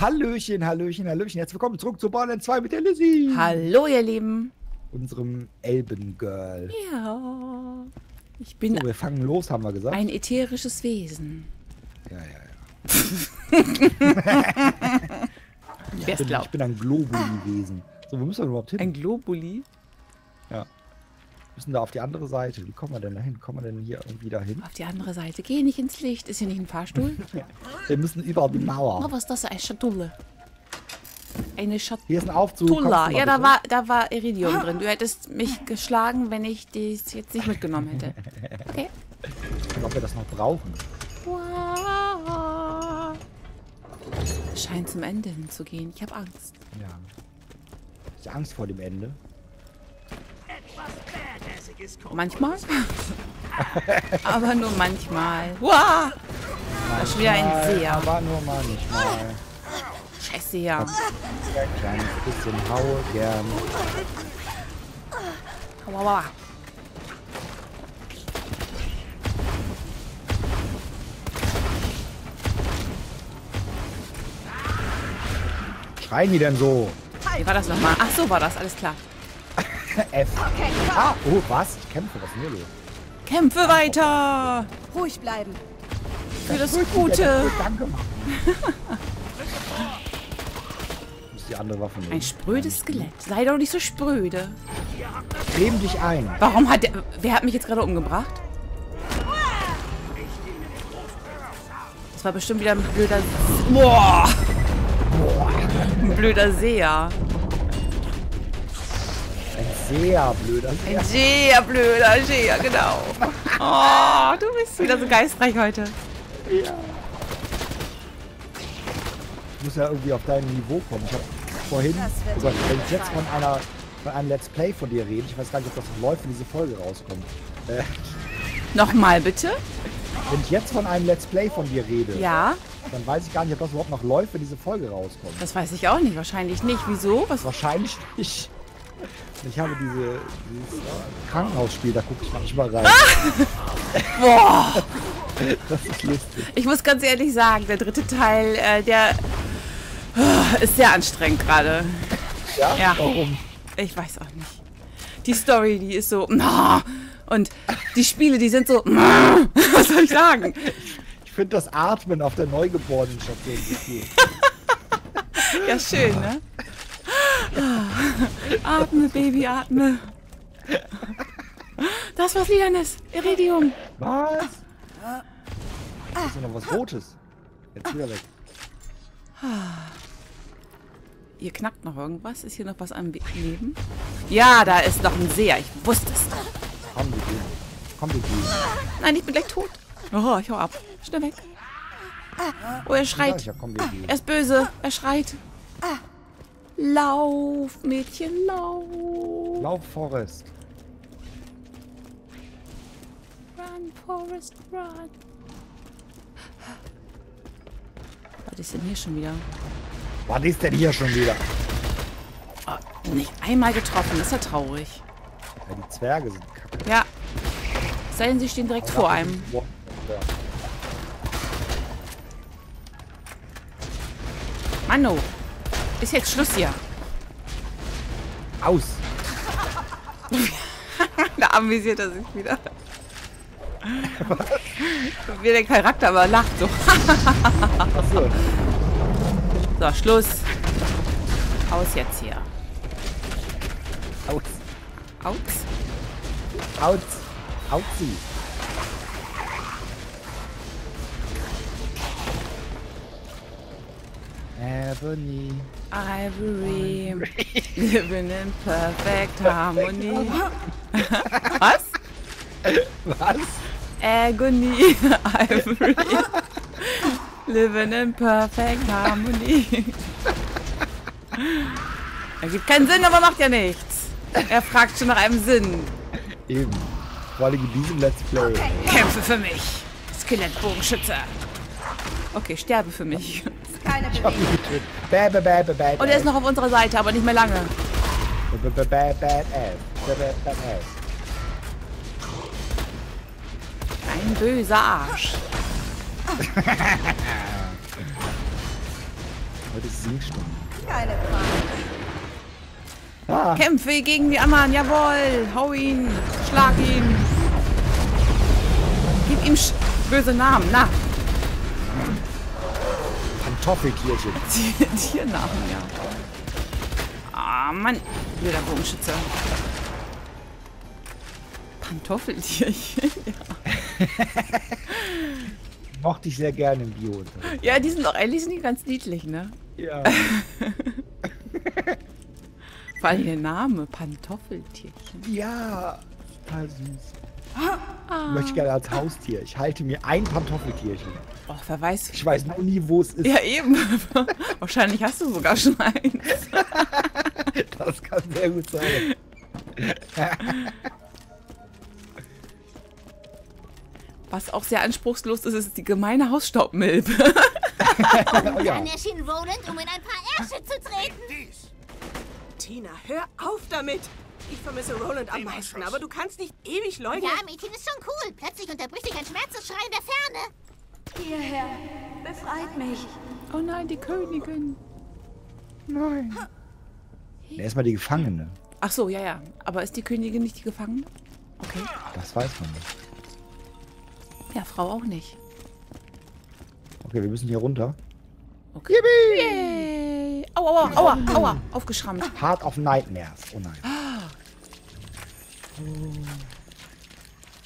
Hallöchen, Hallöchen, Hallöchen. Jetzt willkommen zurück zu Borderlands 2 mit der Lizzie. Hallo, ihr Lieben. Unserem Elbengirl. Ja. Ich bin So, wir fangen los, haben wir gesagt. ein ätherisches Wesen. ja, ja, ja. Wer Ich bin, ich bin ein Globuli-Wesen. So, wo müssen wir überhaupt hin? Ein Globuli? ja. Wir müssen da auf die andere Seite. Wie kommen wir denn da hin? Kommen wir denn hier irgendwie da hin? Auf die andere Seite. Geh nicht ins Licht. Ist hier nicht ein Fahrstuhl? Wir müssen über die oh, Mauer. was ist das? Eine Schatulle. Eine Schatulle. Hier ist ein Aufzug. Du mal Ja, da war, da war Iridium drin. Du hättest mich geschlagen, wenn ich dies jetzt nicht mitgenommen hätte. Okay. Als ob wir das noch brauchen. Wow. Scheint zum Ende hinzugehen. Ich habe Angst. Ja. Ist ja Angst vor dem Ende. Manchmal. Aber nur manchmal. Wow. Das ist wieder ein Manchmal, Seher. Aber nur manchmal. Scheiß Seher. Ein kleines bisschen haue gern. Aua, aua. Schreien die denn so? Wie war das nochmal? Ach so, war das. Alles klar. F. Ah, oh, was? Ich kämpfe. Was ist denn hier los? Kämpfe weiter. Ruhig bleiben. Für das Ja, Gute. gut, danke machen. Ich muss die andere Waffe nehmen. Ein sprödes Skelett. Sei doch nicht so spröde. Kleben dich ein. Warum hat der... Wer hat mich jetzt gerade umgebracht? Das war bestimmt wieder ein blöder... Boah. Ein blöder Seher. Sehr blöder Ein sehr blöder Seher, genau. Oh, du bist wieder so geistreich heute. Ich muss ja irgendwie auf dein Niveau kommen. Ich habe vorhin, oh Gott, wenn ich jetzt von einer von einem Let's Play von dir rede, ich weiß gar nicht, ob das läuft, wenn diese Folge rauskommt. Äh, Nochmal bitte. wenn ich jetzt von einem Let's Play von dir rede, Ja, dann weiß ich gar nicht, ob das überhaupt noch läuft, wenn diese Folge rauskommt. das weiß ich auch nicht. Wahrscheinlich nicht. Wieso? Was? Wahrscheinlich nicht. Ich habe diese, dieses Krankenhausspiel, da gucke ich manchmal rein. Boah. Das ist lustig. Ich muss ganz ehrlich sagen, der dritte Teil, äh, der äh, ist sehr anstrengend gerade. Ja? Ja. Warum? Ich weiß auch nicht. Die Story, die ist so. Und die Spiele, die sind so. Was soll ich sagen? Ich finde das Atmen auf der Neugeborenen-Station so cool. Ja, schön, ne? Atme, Baby, atme. Das was Lianes. Iridium. Was? Da ist ja noch was Rotes. Jetzt wieder weg. Hier knackt noch irgendwas. Ist hier noch was am Leben? Ja, da ist noch ein Seher. Ich wusste es. Komm, wir gehen. Komm, wir gehen. Nein, ich bin gleich tot. Oh, ich hau ab. Schnell weg. Oh, er schreit. Er ist böse. Er schreit. Lauf, Mädchen, lauf. Lauf, Forest. Run, Forest, run. Was ist denn hier schon wieder? Was ist denn hier schon wieder? Oh, nicht einmal getroffen. Das ist ja traurig. Ja, die Zwerge sind kacke. Ja. Es Sei denn, sie stehen direkt vor einem. Ja. Manno. Ist jetzt Schluss hier. Aus. Da amüsiert er sich wieder. Wie der Charakter aber lacht so. Achso. So, Schluss. Aus jetzt hier. Aus. Aus. Aus. Auzi. Ebony. Ivory. Living in perfect harmony. Was? Was? Agony. Ivory. Living in perfect harmony. Ergibt keinen Sinn, aber macht ja nichts. Er fragt schon nach einem Sinn. Eben. Vor allem in diesem Let's Play. Kämpfe für mich. Skelettbogenschütze. Okay, sterbe für mich. Keine Ich hab Bewegung. getötet. Bad, bad, bad, bad, Und er ist noch auf unserer Seite, aber nicht mehr lange. Ass. Bad, bad, bad ass. Ein böser Arsch. Heute ist Singstunde. Keine Frage. Ah, Kämpfe gegen die anderen. Jawohl. Hau ihn. Schlag ihn. Gib ihm sch böse Namen. Na, Pantoffelkirche. Tiernamen, ja. Ah, Mann. Blöder Bogenschütze. Pantoffeltierchen. Mochte ich sehr gerne im bio Ja, die sind doch eigentlich sind die ganz niedlich, ne? Ja. Vor allem der Name. Pantoffeltierchen. ja, total süß. Möchte ich gerne als Haustier. Ich halte mir ein Pantoffeltierchen. Och, wer weiß. Ich weiß nur nie, wo es ist. Ja, eben. Wahrscheinlich hast du sogar schon eins. Das kann sehr gut sein. Was auch sehr anspruchslos ist, ist die gemeine Hausstaubmilbe. Oh, ja. Dann erschien Roland, um in ein paar Ärsche zu treten. Dies. Tina, hör auf damit! Ich vermisse Roland am meisten, aber du kannst nicht ewig leugnen. Ja, Mädchen ist schon cool. Plötzlich unterbricht dich ein Schmerzensschrei in der Ferne. Hierher. Befreit mich. Oh nein, die Königin. Nein. Erstmal die Gefangene. Ach so, ja, ja. Aber ist die Königin nicht die Gefangene? Okay. Das weiß man nicht. Ja, Frau auch nicht. Okay, wir müssen hier runter. Okay. Yay. Aua, aua, aua, aua. Aufgeschrammt. Hard of Nightmares. Oh nein.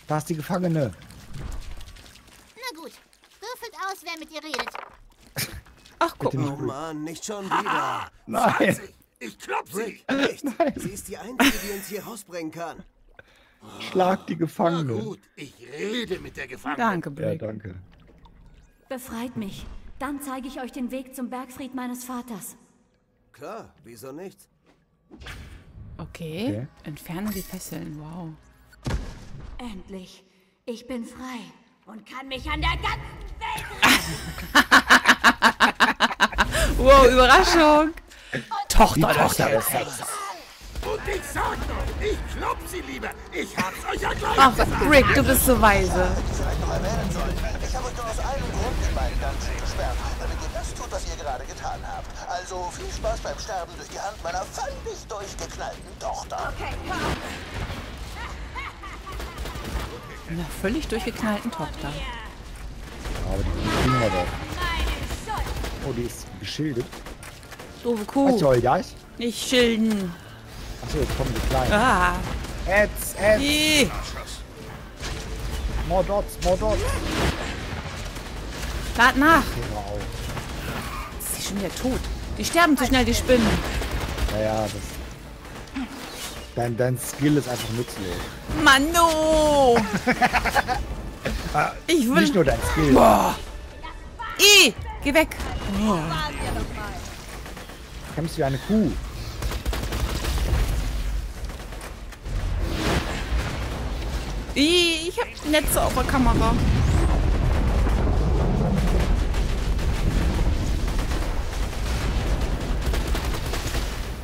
Da ist die Gefangene. Na gut. Würfelt aus, wer mit ihr redet. Ach, guck mal. Oh Mann, nicht schon wieder. Nein. Ich klopp sie. Nicht. Sie ist die Einzige, die uns hier rausbringen kann. Schlag die Na Gefangene. gut, ich rede mit der Gefangenen. Danke, Ja, Blake. danke. Befreit mich. Dann zeige ich euch den Weg zum Bergfried meines Vaters. Klar, wieso nicht? Okay. Okay. Entferne die Fesseln. Wow. Endlich. Ich bin frei und kann mich an der ganzen Wow, Überraschung. Tochter, Tochter des Hexers. Und ich sag doch, ich klopp sie lieber. Ich hab's euch ja gleich Ach, gesagt. Rick, du bist so weise. Ich habe euch nur aus einem Grund in meinen Dungeon gesperrt, damit ihr das tut, was ihr gerade getan habt. Also viel Spaß beim Sterben durch die Hand meiner völlig durchgeknallten Tochter. Einer völlig durchgeknallten Tochter. Aber die kriegen wir doch. Oh, die ist geschildert. Doofe Was Kuh. soll das? Nicht schilden. Achso, jetzt kommen die Kleinen. Ah. Ads. Ih. More dots, more dots. Lad nach. Auf. Ist die schon wieder tot? Die sterben zu schnell, die Spinnen. Naja, das... Dein, dein Skill ist einfach nutzlos. Mano! Ich will... Nicht nur dein Skill. Boah. Ih, geh weg. Kämpfst wie eine Kuh. Ih, ich hab Netze auf der Kamera.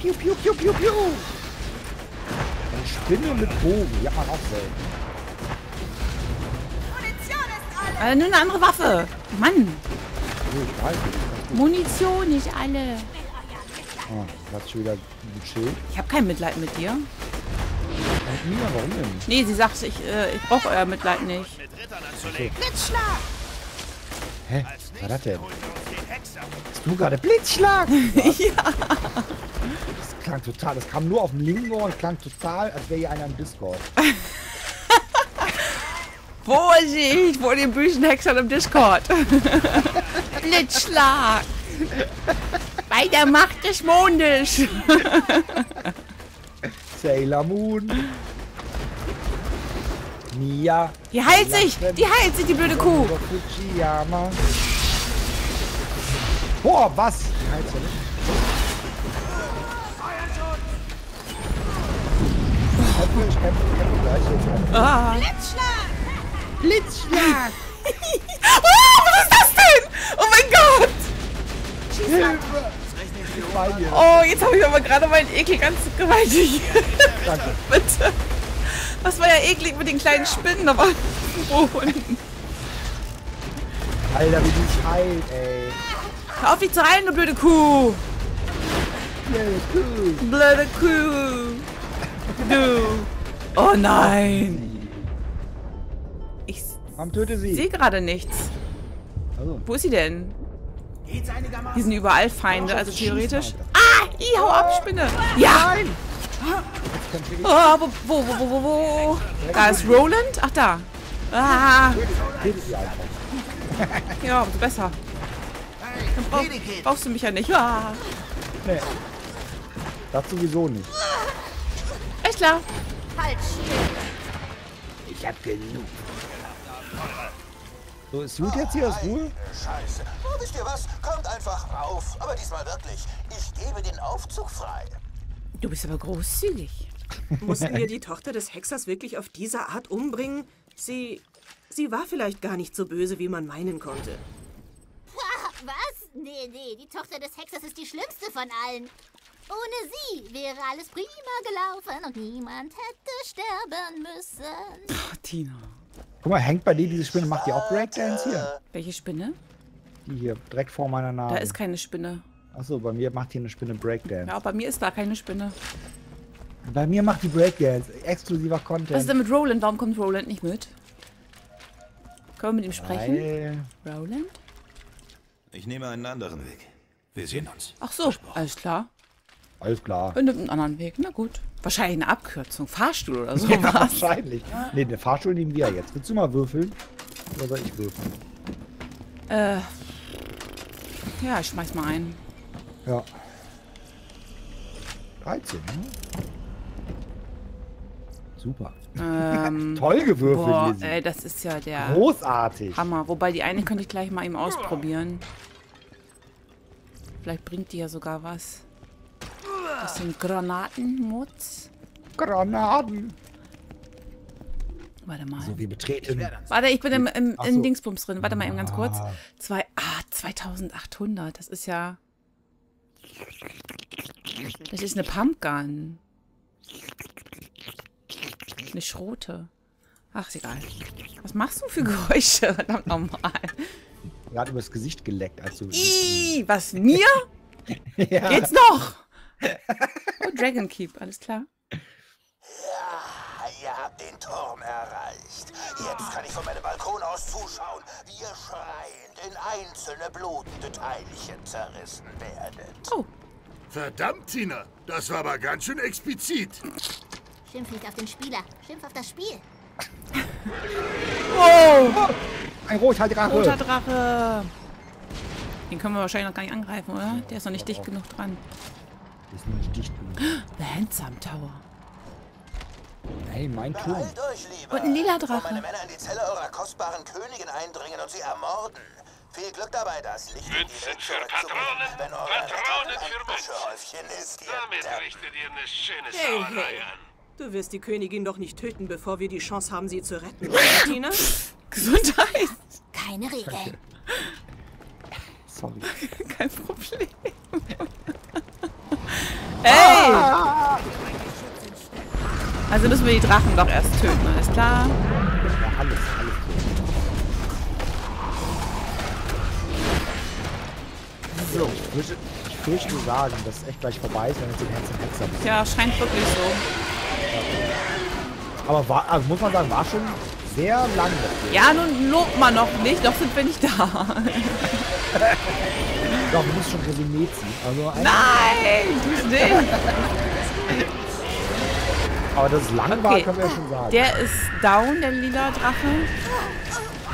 Piu, piu, piu, piu, piu. Eine Spinne mit Bogen. Hat man auch selten. Äh, nur eine andere Waffe. Mann, Oh, ich weiß nicht. Munition, nicht alle. Ah, du hast schon wieder ein Schild. Ich habe kein Mitleid mit dir. Mia, warum denn? Nee, sie sagt, ich, äh, ich brauche euer Mitleid nicht. Mit Rittern anzulegen. Hä? Was war das denn? Hast du gerade Blitzschlag? ja. Das klang total, das kam nur auf dem linken Ohr und klang total, als wäre hier einer im Discord. Vorsicht vor den bösen Hexern im Discord. Blitzschlag. Bei der Macht des Mondes. Sailor Moon. Mia. Die heilt sich. Die heilt sich, die blöde Kuh. Fujiyama. Boah, was? Die. Ich ich gleich jetzt. Ah. Blitzschlag! Oh, was ist das denn? Oh mein Gott. Hilfe! Oh, jetzt habe ich aber gerade meinen Ekel ganz gewaltig. Danke. Bitte. Das war ja eklig mit den kleinen Spinnen, aber wo unten. Alter, wie die sich heilt, ey. Hör auf, dich zu heilen, du blöde Kuh. Yeah, cool. Blöde Kuh. Du. Oh nein. Ich Warum töte sie? sehe gerade nichts. Also, Wo ist sie denn? Die sind überall Feinde, also theoretisch. Ah, i, hau ab, Spinne. Ja. Oh, wo, wo, wo, wo, wo? Da ist Roland. Ach, da. Ah, ja, umso besser. Dann brauch, brauchst du mich ja nicht. Ah. Nee. Das sowieso nicht. Echt klar. Halt still. Ich hab genug. So, ist gut jetzt hier? Ist Ruhe? Scheiße. Oh, wisst ihr was? Kommt einfach rauf. Aber diesmal wirklich. Ich gebe den Aufzug frei. Du bist aber großzügig. Mussten wir die Tochter des Hexers wirklich auf diese Art umbringen? Sie. Sie war vielleicht gar nicht so böse, wie man meinen konnte. Was? Nee, nee, die Tochter des Hexers ist die schlimmste von allen. Ohne sie wäre alles prima gelaufen und niemand hätte sterben müssen. Oh, Tina. Guck mal, hängt bei dir diese Spinne, macht die auch Breakdance hier? Welche Spinne? Die hier, direkt vor meiner Nase. Da ist keine Spinne. Achso, bei mir macht hier eine Spinne Breakdance. Ja, bei mir ist da keine Spinne. Bei mir macht die Breakdance. Exklusiver Content. Was ist denn mit Roland? Warum kommt Roland nicht mit? Können wir mit ihm sprechen? Weil Roland? Ich nehme einen anderen Weg. Wir sehen uns. Ach so, alles klar. Alles klar. Er nimmt einen anderen Weg. Na gut. Wahrscheinlich eine Abkürzung. Fahrstuhl oder Ja, sowas. wahrscheinlich. Ne, den Fahrstuhl nehmen wir jetzt. Willst du mal würfeln? Oder soll ich würfeln? äh. Ja, ich schmeiß mal ein. Ja. 13, ne? Super. Ähm, Toll gewürfelt, boah, ey, das ist ja der Großartig. Hammer. Wobei die eine könnte ich gleich mal eben ausprobieren. Vielleicht bringt die ja sogar was. Das sind Granatenmutz. Granaten. Warte mal. So, wir betreten. Warte, ich bin im, im, in so. Dingsbums drin. Warte mal eben ganz kurz. Ah. Zwei, ah, 2800. Das ist ja... Das ist eine Pumpgun. Eine Schrote. Ach, ist egal. Was machst du für Geräusche? Verdammt nochmal. Gerade übers Gesicht geleckt, als du. Ih, was, mir? ja. Geht's noch? Oh, Dragon Keep, alles klar. Ja, ihr habt den Turm erreicht. Jetzt kann ich von meinem Balkon aus zuschauen, wie ihr schreiend in einzelne blutende Teilchen zerrissen werdet. Oh, Verdammt, Tina. Das war aber ganz schön explizit. Schimpf nicht auf den Spieler, schimpf auf das Spiel. Ein Rothaardrache. roter Drache. Den können wir wahrscheinlich noch gar nicht angreifen, oder? Der ist noch nicht dicht genug dran. Ist nicht dicht genug. The Handsome Tower. Hey, mein Turm. Beeilt euch lieber. Und ein lila Drache. meine Männer in die Zelle eurer kostbaren Königin eindringen und sie ermorden. Viel Glück dabei, das Licht in die Münzen Welt für zurückzubringen, Patronen, wenn eure Patronen für ein Münzen. Büschelhäufchen ist, ihr Damit Deppen. richtet ihr eine schöne Hey, Sauerei hey. an. Du wirst die Königin doch nicht töten, bevor wir die Chance haben, sie zu retten. Tina? Gesundheit. Keine Regeln. Sorry. Kein Problem. Ey! Also müssen wir die Drachen doch erst töten, alles klar? Ja, alles, alles tot. So, ich fürchte, ich fürchte sagen, dass es echt gleich vorbei ist, wenn wir den Hexen Hexer. Ja, scheint wirklich so. Aber war, also muss man sagen, war schon sehr lang dafür. Ja, nun lobt man noch nicht, noch sind wir nicht da. Doch, du musst schon Resümee ziehen. Also ein, Nein, tu's nicht. aber dass es lang war, Okay. können wir ja schon sagen. Der ist down, der lila Drache.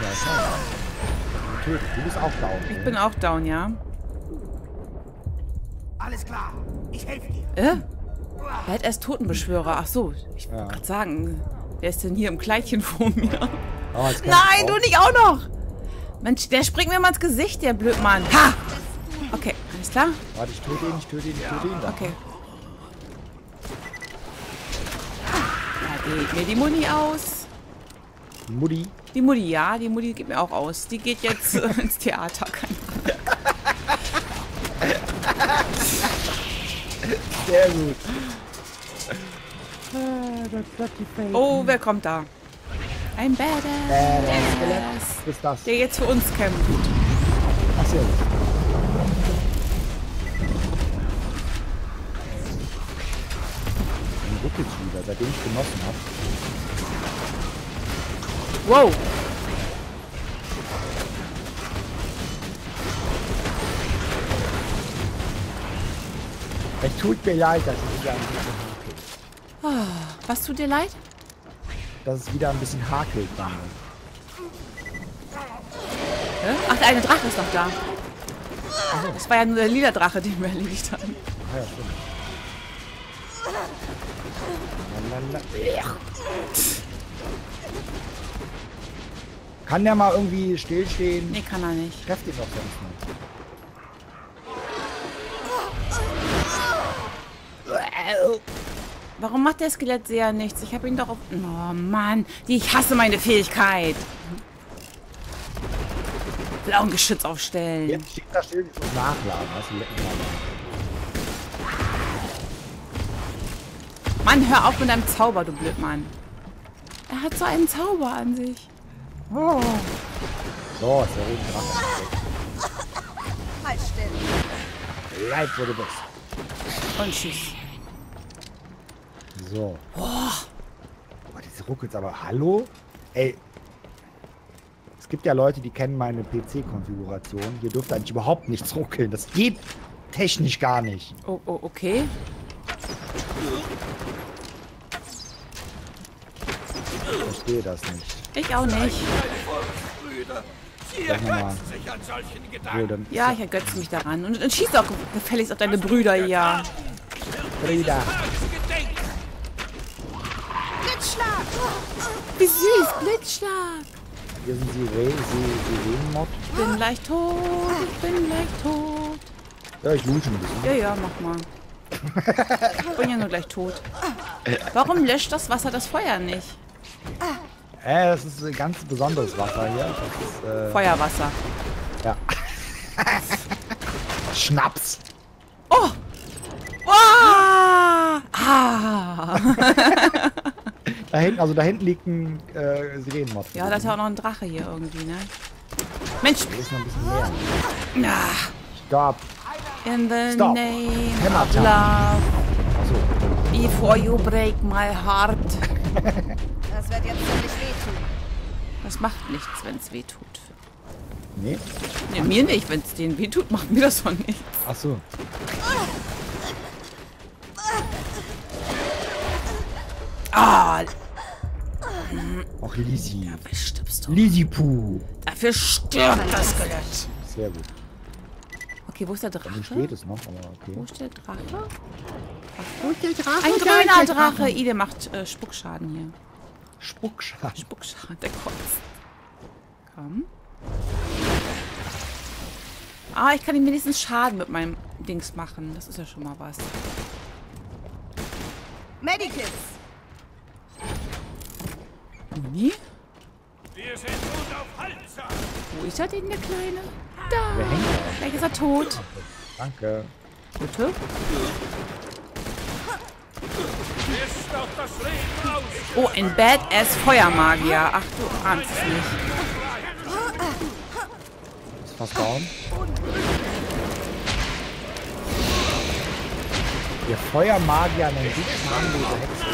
ja. Natürlich, du bist auch down. Ich bin auch down, ja. Alles klar. Ich helfe dir. Äh? Er hat erst Totenbeschwörer. Ach so, ich wollte Ja. gerade sagen, wer ist denn hier im Kleidchen vor mir? Oh, Nein, du nicht auch noch! Mensch, der springt mir mal ins Gesicht, der Blödmann. Ha! Okay, alles klar? Warte, ich töte ihn, ich töte ihn, ich töte ihn. Da. Okay. Da geht mir die Muni aus. Mutti. Die Mutti, ja, die Mutti geht mir auch aus. Die geht jetzt äh, ins Theater. Keine Sehr gut. Äh, oh, wer kommt da? Ein Badass. Badass. Ist das? Der jetzt für uns kämpft. Ach so. Ein Rüttelschieber, seitdem ich genossen habe. Wow. Es tut mir leid, dass ich nicht angekommen bin hakelt. Was tut dir leid? Dass es wieder ein bisschen hakelt bei mir. Ach, der eine Drache ist noch da. Das war ja nur der lila Drache, den wir erledigt haben. Ah ja, stimmt. Kann der mal irgendwie stillstehen? Nee, kann er nicht. Ich treff den doch sonst nicht. Warum macht der Skelettseher nichts? Ich habe ihn doch auf... Oh Mann, die, ich hasse meine Fähigkeit. Blauen Geschütz aufstellen. Jetzt steht da still, muss nachladen. Mich mal. Mann, hör auf mit deinem Zauber, du Blödmann. Er hat so einen Zauber an sich. Oh. So, ist der rote Drache. Halt still. Bleib, wo du bist. Und tschüss. So. Boah, diese ruckelt aber. Hallo? Ey. Es gibt ja Leute, die kennen meine PC-Konfiguration. Hier dürfte eigentlich überhaupt nichts ruckeln. Das geht technisch gar nicht. Oh, oh, okay. Ich verstehe das nicht. Ich auch nicht. Sie Sag mal. ergötzen sich an solchen Hier, Gedanken. dann Ja, ich ergötze mich daran. Und, und schieß auch gefälligst auf deine Brüder hier. Brüder. Blitzschlag! Wie süß, Blitzschlag. Hier sind sie Re, Sirenenmod. Ich bin gleich tot, ich bin gleich tot. Ja, ich lusche ein bisschen. Ja, ja, mach mal. Ich bin ja nur gleich tot. Warum löscht das Wasser das Feuer nicht? Äh, das ist ein ganz besonderes Wasser hier. Ist, äh, Feuerwasser. ja. Schnaps. Oh! Ah! Ah! Da hinten, also da hinten liegt ein äh, Sirenenmod. Ja, da ist ja auch noch ein Drache hier irgendwie, ne? Mensch! Hier ist noch ein bisschen mehr. Ah, Stopp. in the Stop. name Hammer of love, Achso. before you break my heart. Das wird jetzt ziemlich wehtun. Das macht nichts, wenn es weh tut. Nee. Nee, mir nicht. Wenn es denen weh tut, macht mir das von nichts. Achso. Ah, Auch Lisi. dafür stirbst du. Lisi Puh. Dafür stirbt das Skelett. Sehr gut. Okay, wo ist der Wie Drache? spät ist noch, aber Wo okay. ist der Drache? Wo ist der Drache? Ein grüner Drache. Ide macht äh, Spuckschaden hier. Spuckschaden. Spuckschaden, der kotzt. Komm. Ah, ich kann ihm wenigstens Schaden mit meinem Dings machen. Das ist ja schon mal was. Medikits! Uni? Wir sind gut auf Halser. Wo ist er denn, der Kleine? Wer Da. hängt da? Vielleicht ist er tot. Danke. Bitte? Oh, ein Badass Feuermagier. Ach, du ahnst es nicht. Ist fast down. Der Feuermagier nennt dich schamlose Hexe.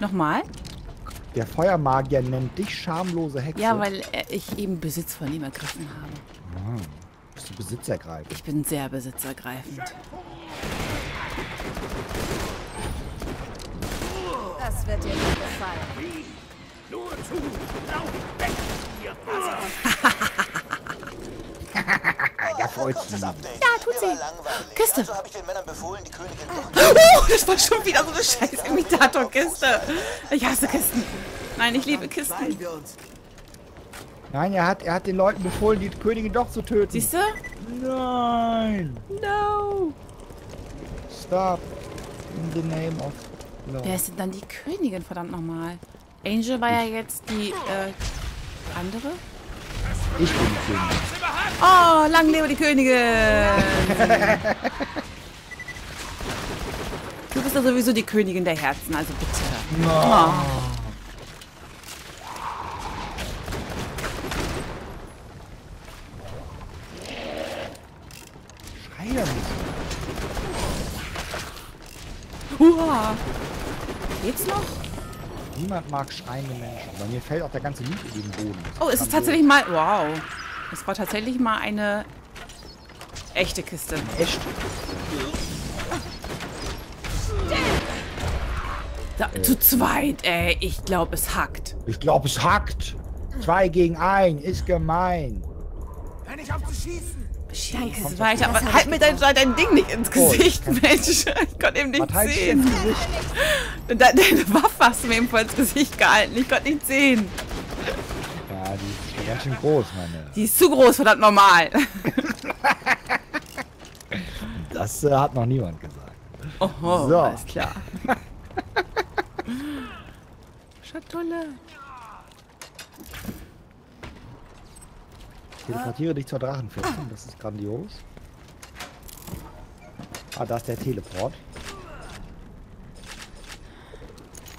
Nochmal? Der Feuermagier nennt dich schamlose Hexe. Ja, weil ich eben Besitz von ihm ergriffen habe. Bist du besitzergreifend? Ich bin sehr besitzergreifend. Das wird dir nicht gefallen. Nur zu. Lauf weg. Ihr Ja, freut sich. Ja, tut sie. Kiste. Also befohlen, doch Oh, das war schon wieder so eine scheiß Imitatorkiste. Ich hasse Kisten. Nein, ich liebe Kisten. Nein, er hat, er hat den Leuten befohlen, die Königin doch zu töten. Siehst du? Nein. No. Stop. In the name of love. Wer ist denn dann die Königin, verdammt nochmal? Angel war ja jetzt die äh, andere. Ich bin die Königin. Oh, lang lebe die Königin! Du bist ja sowieso die Königin der Herzen, also bitte. Oh. Nicht. Hurra! Geht's noch? Niemand mag schreiende Menschen. Bei mir fällt auch der ganze Lied in den Boden. Das Oh, es ist tatsächlich mal... Wow. Es war tatsächlich mal eine echte Kiste. Echt? Da, zu zweit, ey. Ich glaube, es hackt. Ich glaube, es hackt. Zwei gegen ein ist gemein. Hör nicht auf zu schießen! Schieß weiter. Aber halt mir dein, dein Ding nicht ins Oh, ich Gesicht, kann- Mensch. Ich konnte eben nicht sehen. ins Gesicht? De deine Waffe hast du mir eben vor ins Gesicht gehalten. Ich konnte nicht sehen. Ja, die ist schon ganz schön groß, meine. Die ist zu groß, verdammt normal. Das äh, hat noch niemand gesagt. Oho, So. alles klar. Schatulle. Teleportiere dich zur Drachenfestung. Das ist grandios. Ah, da ist der Teleport.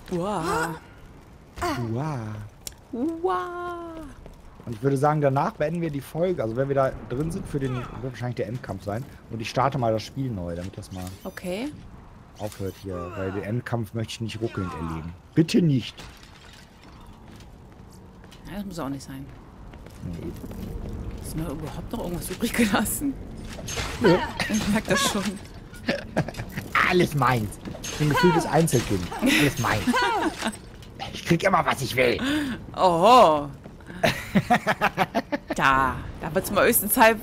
Wow. Wow. Wow. Und ich würde sagen, danach beenden wir die Folge. Also wenn wir da drin sind, für den wird wahrscheinlich der Endkampf sein. Und ich starte mal das Spiel neu, damit das mal Okay. aufhört hier. Weil den Endkampf möchte ich nicht ruckelnd erleben. Bitte nicht. Das muss auch nicht sein. Nee. Ist mir überhaupt noch irgendwas übrig gelassen? Ich merke das schon. Alles meins. Ich bin gefühltes Einzelkind. Alles meins. Ich krieg immer, was ich will. Oho. Da, da wird es mal höchstens Zeit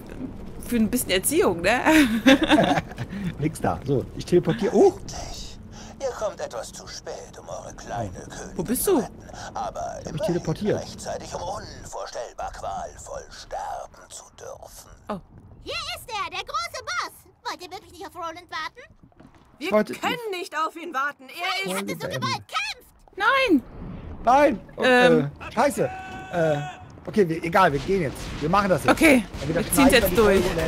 für ein bisschen Erziehung, ne? Nix da. So, ich teleportiere. Oh, kommt etwas zu spät, um eure kleine Königin Wo bist du? retten. Aber mich immerhin teleportiert. rechtzeitig, um unvorstellbar qualvoll sterben zu dürfen. Oh. Hier ist er, der große Boss. Wollt ihr wirklich nicht auf Roland warten? Wir wollte- können nicht auf ihn warten. Er Ich ist... hatte so beenden. gewollt. Kämpft! Nein! nein. Oh, Ähm. äh, scheiße. Äh, okay, wir, egal, wir gehen jetzt. Wir machen das jetzt. Okay, wir ziehen jetzt durch. Folge oder-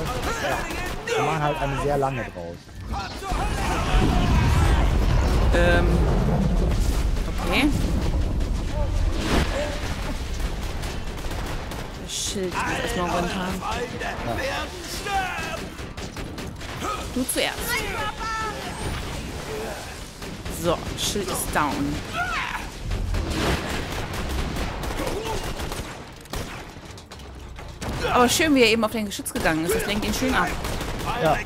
Ja. Wir machen halt eine sehr lange draus. Ähm. Okay. Das Schild muss erstmal runter. Du zuerst. So, Schild ist down. Aber schön, wie er eben auf den Geschütz gegangen ist. Das lenkt ihn schön ab. Ja.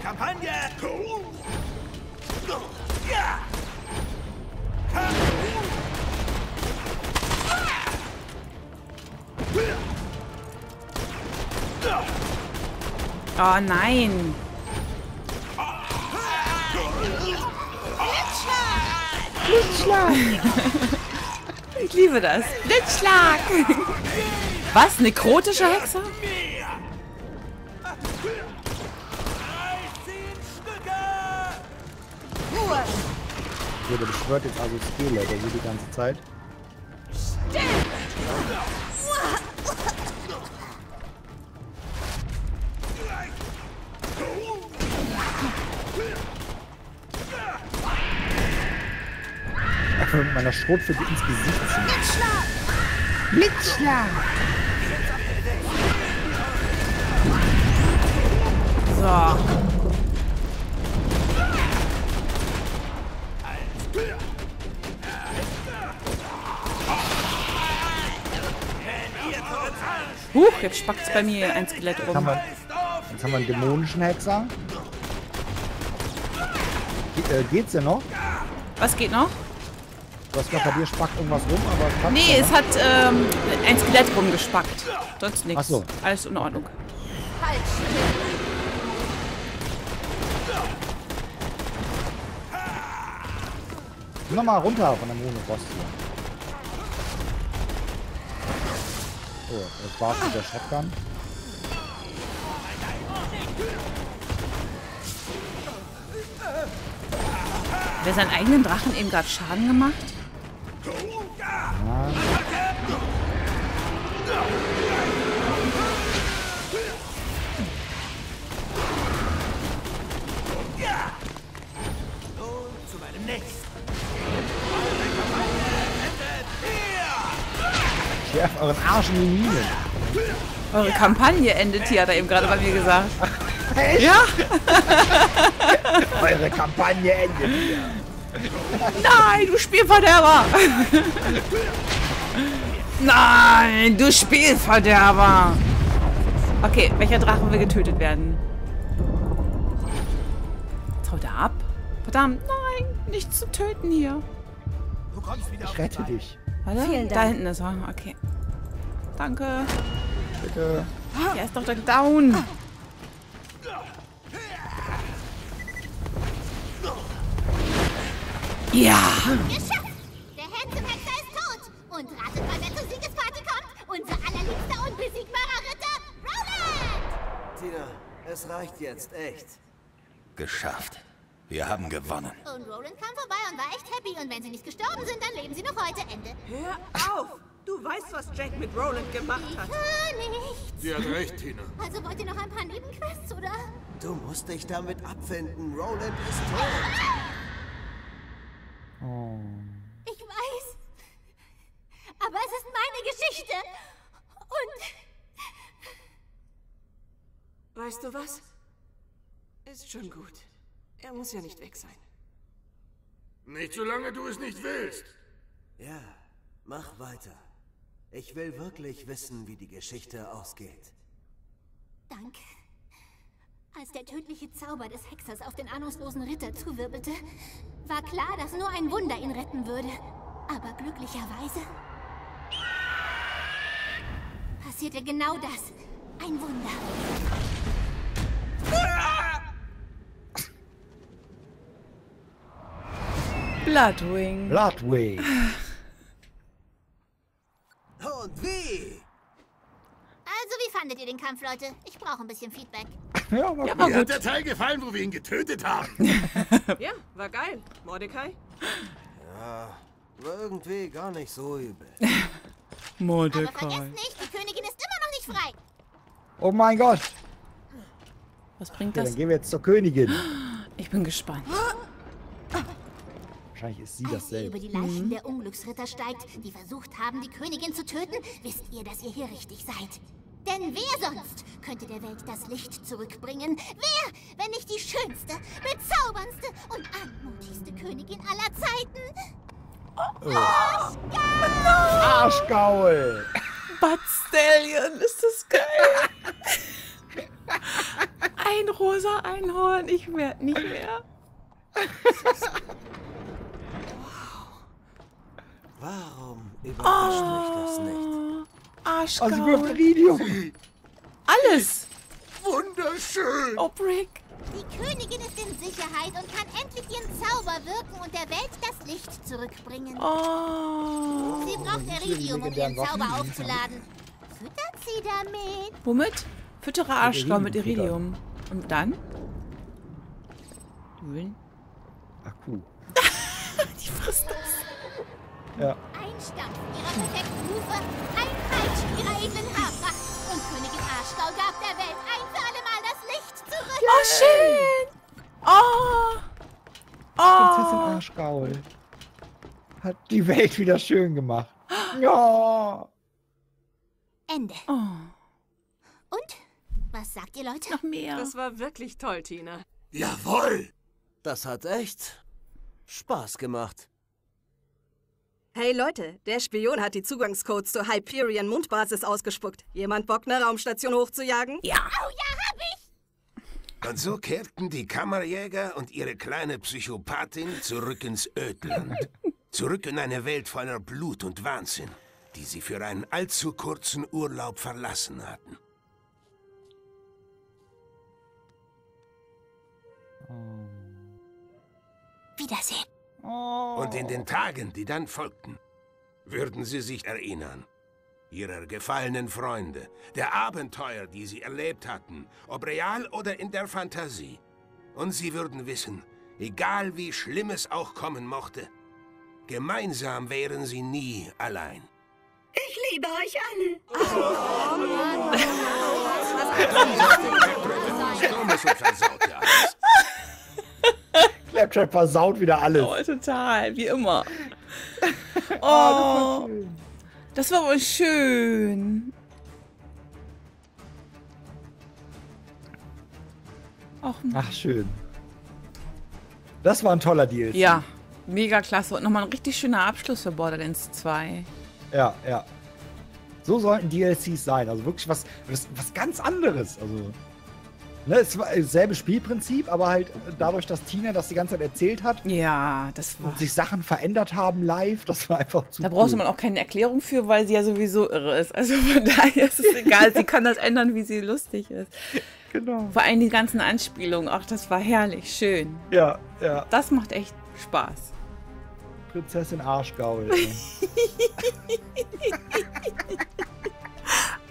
Oh nein. Blitzschlag. Ich liebe das. Blitzschlag. Was? Nekrotischer Hexer? So, der beschwört jetzt also Skele, der will die ganze Zeit. Mit meiner Schrotflinte ins Gesicht ziehen. Blitzschlag! So. Huch, jetzt spackt es bei mir ein Skelett Jetzt haben, rum. wir, jetzt haben wir einen dämonischen Hexer. Ge äh, geht's denn noch? Was geht noch? Du hast gesagt, bei dir spackt irgendwas rum, aber Nee, es ne? hat ähm, ein Skelett rumgespackt. Sonst nichts. So. Alles in Ordnung. Halt, Nochmal runter von der Mono-Boss hier. So, das war's mit der Shotgun. Hat er seinen eigenen Drachen eben gerade Schaden gemacht? Euren Arsch in die Mine. Eure Kampagne endet hier, hat er eben gerade bei mir gesagt. Ja? Eure Kampagne endet hier. Nein, du Spielverderber! Nein, du Spielverderber! Okay, welcher Drache will getötet werden? Jetzt haut er ab. Verdammt, nein, nichts zu töten hier. Du kommst wieder Ich rette dich. Warte, da hinten ist er. Okay. Danke. Bitte. Er ist doch da down. Ja. Geschafft! Der Handsome-Hexer ist tot! Und ratet mal, wer zur Siegesparty kommt? Unser allerliebster, unbesiegbarer Ritter, Roland! Tina, es reicht jetzt, echt. Geschafft. Wir haben gewonnen. Und Roland kam vorbei und war echt happy. Und wenn sie nicht gestorben sind, dann leben sie noch heute. Ende. Hör auf! Du weißt, was Jack mit Roland gemacht hat. Gar nichts. Sie hat recht, Tina. Also wollt ihr noch ein paar Nebenquests, oder? Du musst dich damit abfinden. Roland ist tot. Oh. Ich weiß. Aber es ist meine Geschichte. Und Weißt du was? Ist schon gut. Er muss ja nicht weg sein. Nicht solange du es nicht willst. Ja, mach weiter. Ich will wirklich wissen, wie die Geschichte ausgeht. danke. Als der tödliche Zauber des Hexers auf den ahnungslosen Ritter zuwirbelte, war klar, dass nur ein Wunder ihn retten würde. Aber glücklicherweise passierte genau das. Ein Wunder. Bloodwing. Bloodwing. Und wie? Also, wie fandet ihr den Kampf, Leute? Ich brauche ein bisschen Feedback. Ja, war Ja, Mir hat der Teil gefallen, wo wir ihn getötet haben. Ja, war geil. Mordecai? War irgendwie gar nicht so übel. Aber vergesst Mordecai. nicht, die Königin ist immer noch nicht frei. Oh mein Gott. Was bringt Ja, das? dann gehen wir jetzt zur Königin. Ich bin gespannt. Wahrscheinlich ist sie Als das ihr über die Leichen der Unglücksritter steigt, die versucht haben, die Königin zu töten, wisst ihr, dass ihr hier richtig seid. Denn wer sonst könnte der Welt das Licht zurückbringen? Wer, wenn nicht die schönste, bezauberndste und anmutigste Königin aller Zeiten? Arschgaul. Bud Stallion, ist das geil. Ein rosa Einhorn, ich werd nicht mehr. Warum überrascht mich das nicht? Arschgaul. Also wirft Iridium. Alles. Wunderschön. Oh, Brick. Die Königin ist in Sicherheit und kann endlich ihren Zauber wirken und der Welt das Licht zurückbringen. Oh. Sie braucht Iridium, um ihren Zauber aufzuladen. Füttert sie damit? Womit? Füttere Arschgaul mit Iridium. Und dann? Ölen. Akku. Die frisst das. Ja. Ein Stampf ihrer perfekten Hufe, ein Oh, schön. Oh. Prinzessin Oh. Arschgaul. Hat die Welt wieder schön gemacht. Ja. Ende. Oh. Und? Was sagt ihr, Leute? Noch mehr. Das war wirklich toll, Tina. Jawohl. Das hat echt Spaß gemacht. Hey Leute, der Spion hat die Zugangscodes zur Hyperion Mundbasis ausgespuckt. Jemand Bock, eine Raumstation hochzujagen? Ja. Oh ja! Und so kehrten die Kammerjäger und ihre kleine Psychopathin zurück ins Ödland. Zurück in eine Welt voller Blut und Wahnsinn, die sie für einen allzu kurzen Urlaub verlassen hatten. Wiedersehen. Und in den Tagen, die dann folgten, würden sie sich erinnern. Ihrer gefallenen Freunde, der Abenteuer, die sie erlebt hatten, ob real oder in der Fantasie. Und sie würden wissen, egal wie schlimm es auch kommen mochte, gemeinsam wären sie nie allein. Ich liebe euch alle. Versaut, ja. Claptrap versaut wieder alles. Oh, total. Wie immer. Ah, Oh. Das war wohl schön. Ach, Ach, schön. Das war ein toller Deal. ja. mega klasse. Und nochmal ein richtig schöner Abschluss für Borderlands 2. Ja, ja. So sollten DLCs sein. Also wirklich was, was, was ganz anderes. Also. Ne, es war dasselbe Spielprinzip, aber halt dadurch, dass Tina das die ganze Zeit erzählt hat Ja, das war. und sich Sachen verändert haben live, das war einfach zu Da braucht cool. man auch keine Erklärung für, weil sie ja sowieso irre ist. Also von daher ist es egal. sie kann das ändern, wie sie lustig ist. Genau. Vor allem die ganzen Anspielungen. Ach, das war herrlich, schön. Ja, ja. Das macht echt Spaß. Prinzessin Arschgaul.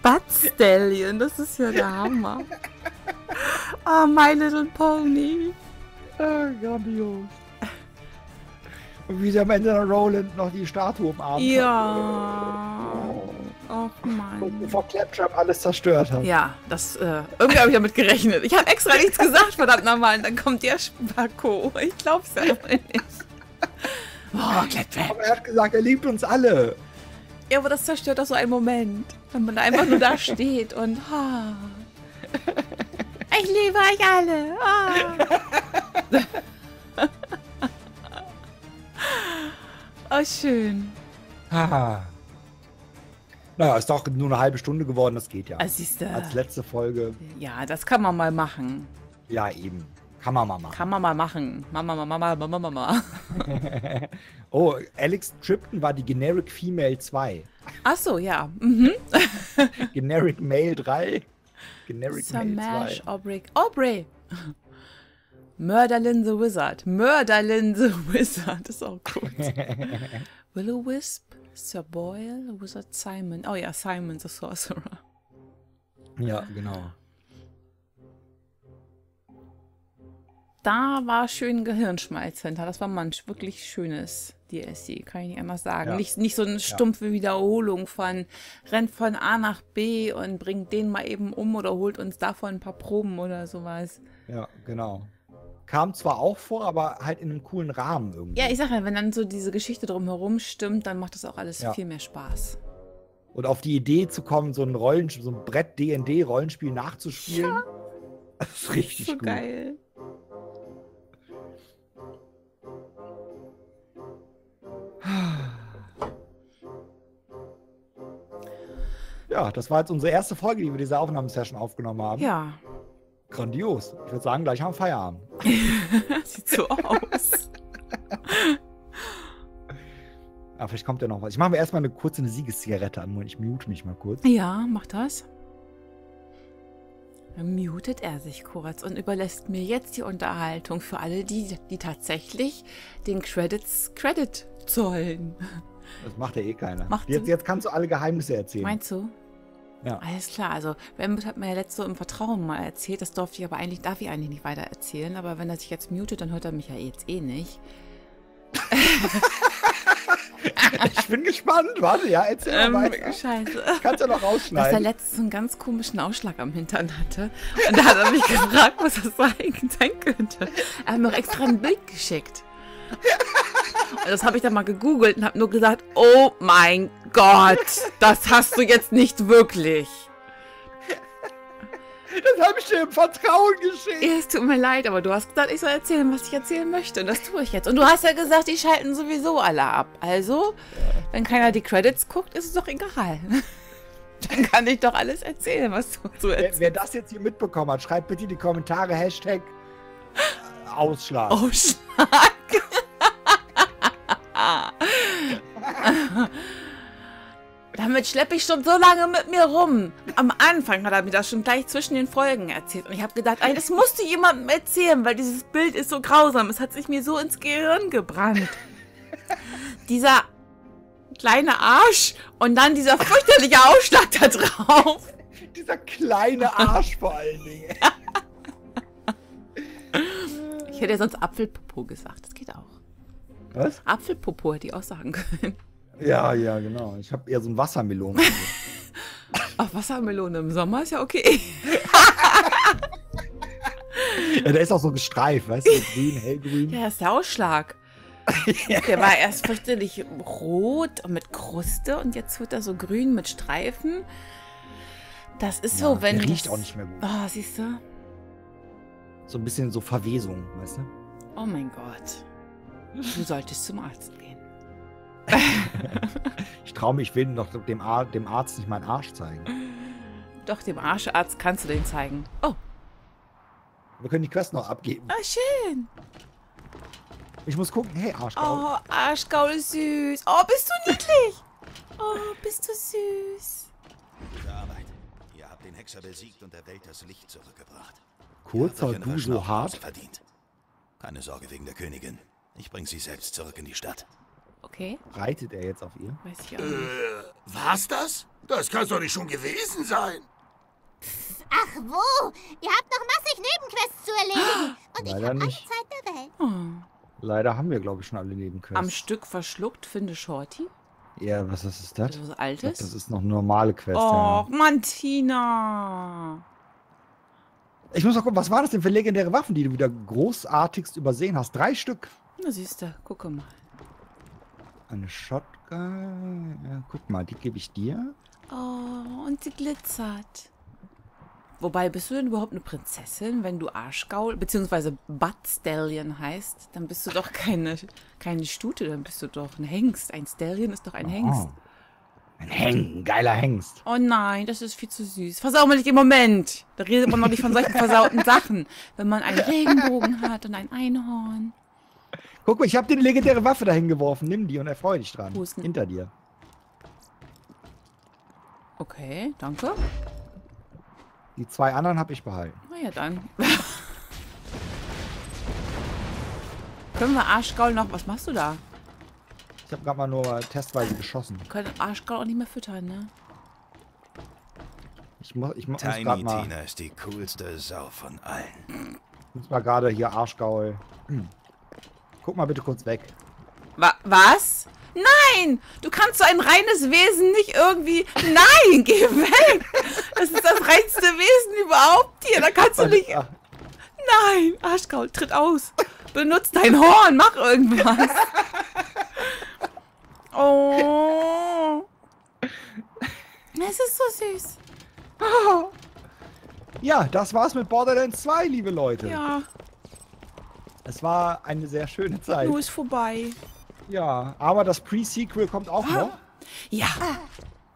Bud Stallion, das ist ja der Hammer. Oh, My Little Pony. ah, grandios. Und wie sie am Ende dann Roland noch die Statue umarmt Ja. Och hat. Mann. Und bevor Claptrap alles zerstört hat. Ja, das, äh, irgendwie habe ich damit gerechnet. Ich habe extra nichts gesagt, verdammt nochmal. Und dann kommt der Spacko. Ich glaub's ja einfach nicht. Boah, Claptrap. Aber er hat gesagt, er liebt uns alle. Ja, aber das zerstört doch so einen Moment. Wenn man einfach nur da steht und. ah. Ich liebe euch alle. Ah. Oh, schön. Haha. Naja, ist doch nur eine halbe Stunde geworden, das geht ja. Ah, siehste. Als letzte Folge. Ja, das kann man mal machen. Ja, eben. Kann man mal machen. Kann man mal machen. Mama, Mama, Mama, Mama, Mama. oh, Alex Tripton war die Generic Female 2. Ach so, ja. Mhm. Generic Male 3. Generic 2. Aubrey. Aubrey! Murderlin the Wizard. Murderlin the Wizard. Das ist auch gut. Willow Wisp, Sir Boyle, Wizard Simon. Oh ja, Simon the Sorcerer. Ja, genau. Da war schön Gehirnschmalz hinter. Das war manch wirklich schönes DLC, kann ich nicht anders sagen. Ja. Nicht, nicht so eine stumpfe Wiederholung von rennt von A nach B und bringt den mal eben um oder holt uns davon ein paar Proben oder sowas. Ja, genau. Kam zwar auch vor, aber halt in einem coolen Rahmen irgendwie. Ja, ich sag ja, wenn dann so diese Geschichte drumherum stimmt, dann macht das auch alles Ja. viel mehr Spaß. Und auf die Idee zu kommen, so ein Rollen, so ein Brett D&D Rollenspiel nachzuspielen. Das ist richtig so gut. geil. Ja, das war jetzt unsere erste Folge, die wir diese Aufnahmesession aufgenommen haben. Ja, Grandios. Ich würde sagen, gleich haben wir Feierabend. sieht so aus. Aber vielleicht kommt ja noch was. Ich mache mir erstmal eine kurze eine Siegeszigarette an. Moment, Ich mute mich mal kurz. Ja, mach das. Dann mutet er sich kurz und überlässt mir jetzt die Unterhaltung für alle, die, die tatsächlich den Credits Credit zollen. Das macht ja eh keiner. Macht jetzt, jetzt kannst du alle Geheimnisse erzählen. Meinst du? Ja. Alles klar, also Rambert hat mir ja letzte im Vertrauen mal erzählt, das durfte ich aber eigentlich, darf ich eigentlich nicht weiter erzählen, aber wenn er sich jetzt mutet, dann hört er mich ja jetzt eh nicht. Ich bin gespannt. Warte, ja, erzähl Ähm, mal weiter. scheiße. Kannst du noch Dass er rausschneiden. letztens einen ganz komischen Ausschlag am Hintern hatte. Und da hat er mich gefragt, was das sein sein könnte. Er hat mir auch extra ein Bild geschickt. Und das habe ich dann mal gegoogelt und habe nur gesagt, oh mein Gott, das hast du jetzt nicht wirklich. Das habe ich dir im Vertrauen geschickt. Ja, es tut mir leid, aber du hast gesagt, ich soll erzählen, was ich erzählen möchte. Und das tue ich jetzt. Und du hast ja gesagt, die schalten sowieso alle ab. Also, wenn keiner die Credits guckt, ist es doch egal. Dann kann ich doch alles erzählen, was du so Wer, erzählst. wer das jetzt hier mitbekommen hat, schreibt bitte in die Kommentare Hashtag Ausschlag. Ausschlag. Damit schleppe ich schon so lange mit mir rum. Am Anfang hat er mir das schon gleich zwischen den Folgen erzählt. Und ich habe gedacht, ey, das musst du jemandem erzählen, weil dieses Bild ist so grausam. Es hat sich mir so ins Gehirn gebrannt. Dieser kleine Arsch und dann dieser fürchterliche Ausschlag da drauf. Dieser kleine Arsch vor allen Dingen. Ich hätte ja sonst Apfelpopo gesagt. Das geht auch. Was? Apfelpopo hätte ich auch sagen können. Ja, ja, genau. Ich habe eher so ein Wassermelon. Ach, Wassermelone im Sommer ist ja okay. ja, der ist auch so gestreift, weißt du? Grün, hellgrün. Ja, ist der Ausschlag. Der war erst fürchterlich rot und mit Kruste und jetzt wird er so grün mit Streifen. Das ist so, Ja, wenn. der riecht das- auch nicht mehr gut. Oh, siehst du? So ein bisschen so Verwesung, weißt du? Oh mein Gott. Du solltest zum Arzt gehen. Ich traue mich, ich will noch dem, Ar dem Arzt nicht meinen Arsch zeigen. Doch, dem Arscharzt kannst du den zeigen. Oh, Wir können die Quest noch abgeben. ah, schön. Ich muss gucken. Hey, Arschgaul. Oh, Arschgaul ist süß. Oh, bist du niedlich. Oh, bist du süß. Gute Arbeit. Ihr habt den Hexer besiegt und der Welt das Licht zurückgebracht. Kurzer Du so hart. Verdient. Keine Sorge wegen der Königin. Ich bring sie selbst zurück in die Stadt. Okay, Reitet er jetzt auf ihr? weiß ich auch nicht. Äh, war's das? Das kann's doch nicht schon gewesen sein. Ach wo, ihr habt noch massig Nebenquests zu erledigen. Und ich Leider habe alle. Zeit der Welt. Oh. Leider haben wir, glaube ich, schon alle Nebenquests. Am Stück verschluckt, finde Shorty. Ja, was ist das? Also was Ich glaub, Altes. das ist noch eine normale Quest. Oh, Ja. Mann, Tina. Ich muss noch gucken, was war das denn für legendäre Waffen, die du wieder großartigst übersehen hast? Drei Stück. Na siehst du, gucke mal. Eine Shotgun. Ja, guck mal, die gebe ich dir. Oh, und sie glitzert. Wobei, bist du denn überhaupt eine Prinzessin, wenn du Arschgaul bzw. Butt Stallion heißt? Dann bist du doch keine, keine Stute, dann bist du doch ein Hengst. Ein Stallion ist doch ein Hengst. Oh. Ein Heng, ein geiler Hengst. Oh nein, das ist viel zu süß. Versau mal nicht im Moment. Da redet man noch nicht von solchen versauten Sachen. Wenn man einen Regenbogen hat und ein Einhorn. Guck mal, ich habe dir eine legendäre Waffe dahin geworfen. Nimm die und erfreue dich dran. Wo ist denn- Hinter dir. Okay, danke. Die zwei anderen habe ich behalten. Na ja, dann. Können wir Arschgaul noch... Was machst du da? Ich habe gerade mal nur testweise geschossen. Wir können Arschgaul auch nicht mehr füttern, ne? Ich muss, ich mu- muss Tiny gerade mal, Tina ist die coolste Sau von allen. muss mal gerade hier Arschgaul. Hm. Guck mal bitte kurz weg. Wa was? Nein! Du kannst so ein reines Wesen nicht irgendwie... Nein, geh weg! Das ist das reinste Wesen überhaupt hier. Da kannst du nicht... Nein! Arschgaul, tritt aus. Benutz dein Horn, mach irgendwas. Oh. Es ist so süß. Ja, das war's mit Borderlands 2, liebe Leute. Ja, Es war eine sehr schöne Zeit. nur ist vorbei. Ja, aber das Pre-Sequel kommt auch noch. Ja.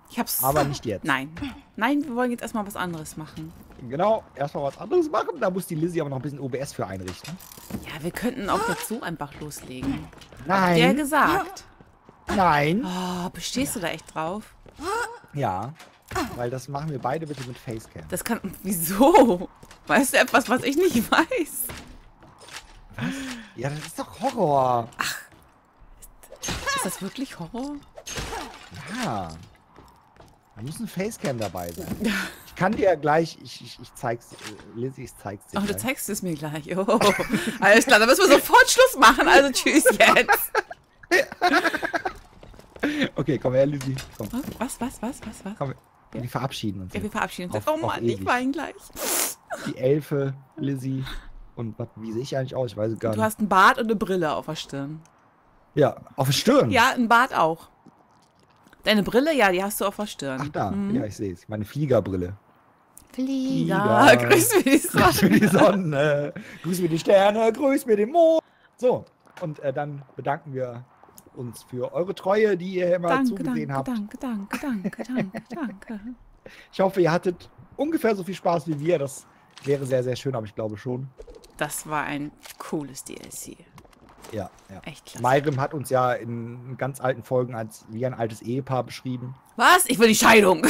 Ich hab's. Aber nicht jetzt. Nein. Nein, wir wollen jetzt erstmal was anderes machen. Genau, erstmal was anderes machen. Da muss die Lizzie aber noch ein bisschen OBS für einrichten. Ja, wir könnten auch dazu einfach loslegen. Nein. Der gesagt. Nein. Oh, bestehst du da echt drauf? Ja. Weil das machen wir beide bitte mit Facecam. Das kann. Wieso? Weißt du etwas, was ich nicht weiß? Ja, das ist doch Horror. Ist das wirklich Horror? Ja. Da muss ein Facecam dabei sein. Ich kann dir ja gleich, ich, ich, ich zeig's, äh, Lizzie, ich zeig's dir Ach, du gleich. zeigst es mir gleich. Oh, alles klar, dann müssen wir sofort Schluss machen. Also tschüss jetzt. Okay, komm her, Lizzie. Komm, Was, was, was, was, was? komm. Wir verabschieden uns. Ja, wir verabschieden uns. Auf- oh Mann, ich weine gleich. Die Elfe, Lizzie. Und was, wie sehe ich eigentlich aus? Ich weiß es gar Du nicht. hast einen Bart und eine Brille auf der Stirn. Ja, auf der Stirn. Ja, ein Bart auch. Deine Brille, ja, die hast du auf der Stirn. Ach da, Mhm. ja, ich sehe es. Meine Fliegerbrille. Flieger, Flieger. grüß mir die Grüß mir die Sonne. Sonne, grüß mir die Sterne, grüß mir den Mond. So, und äh, dann bedanken wir uns für eure Treue, die ihr immer Danke, zugesehen danke, habt. danke, danke, danke, danke, danke. Ich hoffe, ihr hattet ungefähr so viel Spaß wie wir. Das wäre sehr, sehr schön, aber ich glaube schon. Das war ein cooles DLC. Ja, ja. Echt klasse. Mayrim hat uns ja in ganz alten Folgen als wie ein altes Ehepaar beschrieben. Was? Ich will die Scheidung.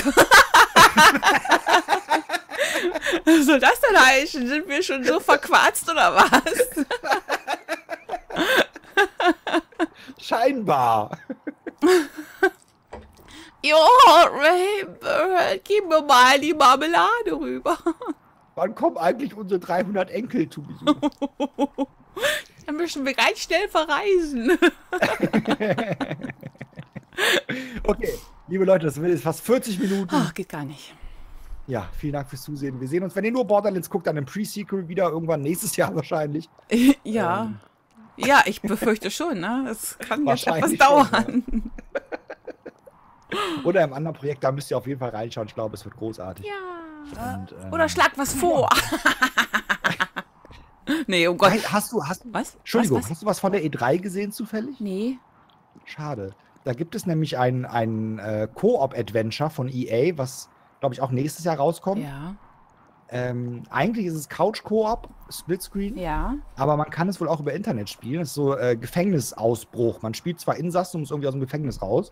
Was soll das denn heißen? Sind wir schon so verquarzt oder was? Scheinbar. Jo, Ray, gib mir mal die Marmelade rüber. Wann kommen eigentlich unsere 300 Enkel zu Besuch? Dann müssen wir ganz schnell verreisen. Okay, liebe Leute, das jetzt fast 40 Minuten. Ach, geht gar nicht. Ja, vielen Dank fürs Zusehen. Wir sehen uns, wenn ihr nur Borderlands guckt, dann im Pre-Sequel wieder irgendwann nächstes Jahr wahrscheinlich. Ja. Ja, ich befürchte schon, ne? Es kann jetzt etwas Wahrscheinlich schon, dauern. Oder im anderen Projekt, da müsst ihr auf jeden Fall reinschauen. Ich glaube, es wird großartig. Ja. Und, ähm, Oder schlag was vor. Nee, oh Gott. Nein, hast du, hast Was? Entschuldigung, Was, was? hast du was von der E3 gesehen zufällig? Nee. Schade. Da gibt es nämlich ein, ein äh, Koop-Adventure von EA, was, glaube ich, auch nächstes Jahr rauskommt. Ja. Ähm, eigentlich ist es Couch-Koop, Splitscreen, Ja. aber man kann es wohl auch über Internet spielen. Das ist so äh, Gefängnisausbruch. Man spielt zwar Insassen und muss irgendwie aus dem Gefängnis raus.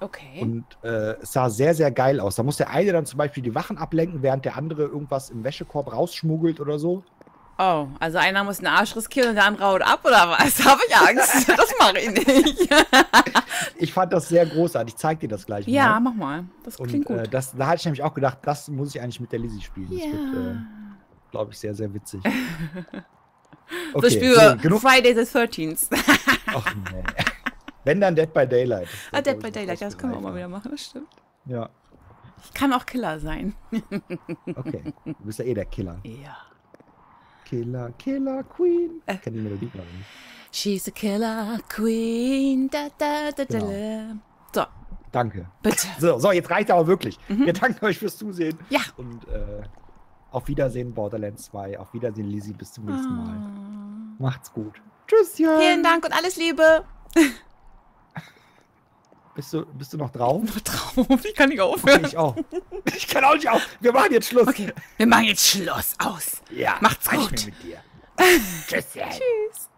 Okay. Und äh, es sah sehr, sehr geil aus. Da muss der eine dann zum Beispiel die Wachen ablenken, während der andere irgendwas im Wäschekorb rausschmuggelt oder so. Oh, also einer muss den Arsch riskieren und der andere haut ab, oder was? Habe ich Angst. Das mache ich nicht. Ich fand das sehr großartig. Ich zeig dir das gleich ja, mal. mach mal. Das Und klingt gut. äh, das, da hatte ich nämlich auch gedacht, das muss ich eigentlich mit der Lizzie spielen. Das Ja. wird, äh, glaube ich, sehr, sehr witzig. so Okay, spüre so, genug. Friday the 13th. Ach, nee. Wenn dann Dead by Daylight. Ah, Dead by Daylight, das können wir auch mal wieder machen, das stimmt. Ja, Ich kann auch Killer sein. okay. Du bist ja eh der Killer. Ja. Killer, Killer, Queen. Äh. Ich kenne die Melodie gerade nicht. She's a killer queen. Da, da, da, da, da. So, Danke. bitte. So, so, jetzt reicht aber wirklich. Wir danken euch fürs Zusehen. Ja. Und äh, auf Wiedersehen, Borderlands 2. Auf Wiedersehen, Lizzie. Bis zum nächsten Mal. Macht's gut. Tschüsschen. Ah. Vielen Dank und alles Liebe. Bist du, bist du noch drauf? Traum, ich kann nicht Okay, aufhören. ich auch. Ich kann auch nicht auf. Wir machen jetzt Schluss. Okay, wir machen jetzt Schluss aus. Ja. Macht's gut. Tschüsschen. Tschüss.